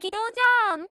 適当じゃん。